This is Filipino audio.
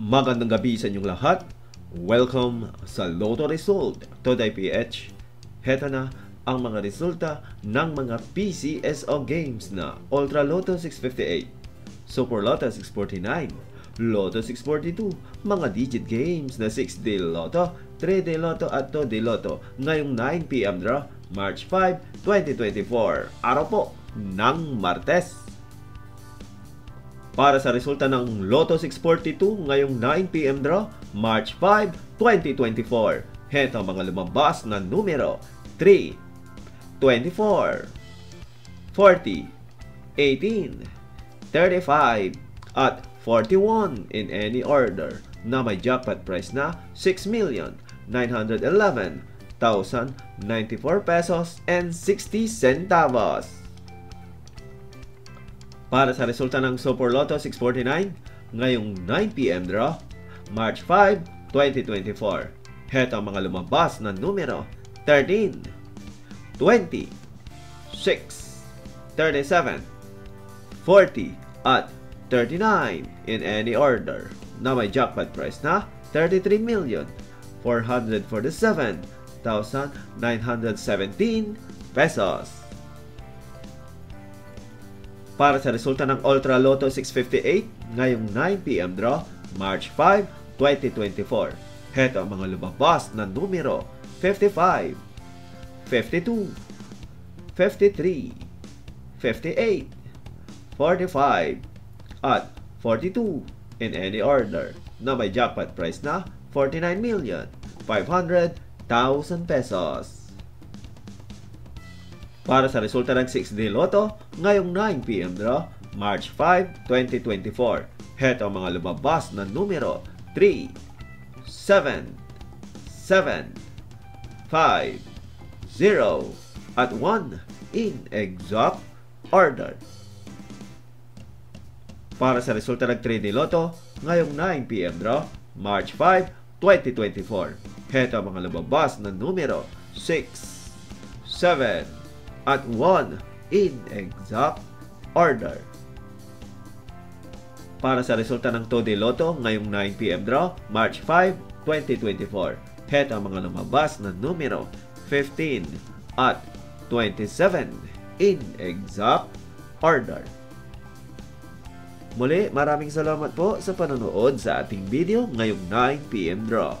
Magandang gabi sa inyong lahat. Welcome sa Lotto Result Today PH. Heto na ang mga resulta ng mga PCSO games na Ultra Lotto 658, Super Lotto 649, Lotto 642, mga digit games na 6-day Lotto, 3-day Lotto at 2-day Lotto ngayong 9pm draw, March 5, 2024. Araw po ng Martes. Para sa resulta ng Lotto 642 ngayong 9pm draw, March 5, 2024. Heto mga lumabas na numero 3, 24, 40, 18, 35, at 41 in any order na may jackpot price na 6,911,094 pesos and 60 centavos. Para sa resulta ng Super Lotto 649, ngayong 9pm draw, March 5, 2024. Heto ang mga lumabas na numero 13, 20, 6, 37, 40, at 39 in any order na may jackpot price na 33 million 447,917 pesos. Para sa resulta ng Ultra Lotto 658 ngayong 9pm draw, March 5, 2024. Heto ang mga lumabas na numero 55, 52, 53, 58, 45, at 42 in any order na may jackpot price na 49 million 500,000 pesos. Para sa resulta ng 6D Lotto, ngayong 9pm draw, March 5, 2024. Heto ang mga lumabas na numero 3, 7, 7, 5, 0, at 1 in exact order. Para sa resulta ng 3D Lotto, ngayong 9pm draw, March 5, 2024. Heto ang mga lumabas na numero 6, 7, at 1 in exact order. Para sa resulta ng 2D Lotto ngayong 9pm draw, March 5, 2024. Heto ang mga lumabas na numero 15 at 27 in exact order. Muli, maraming salamat po sa panonood sa ating video ngayong 9pm draw.